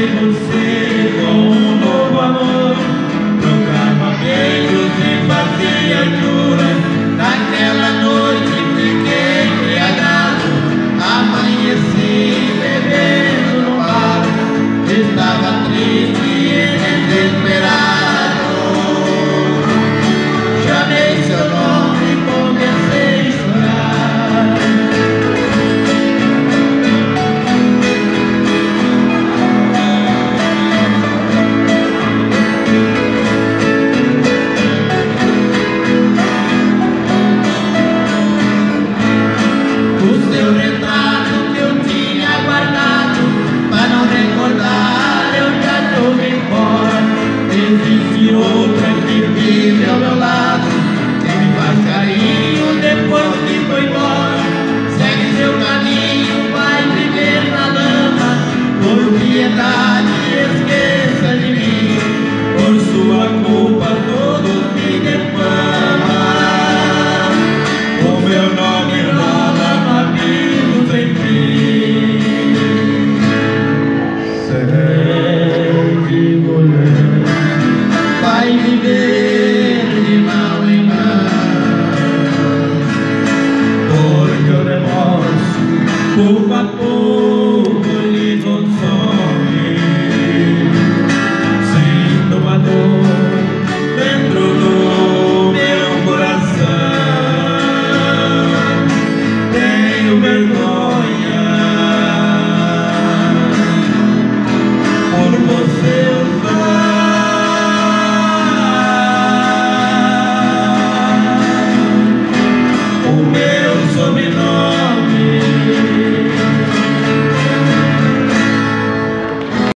Thank you. You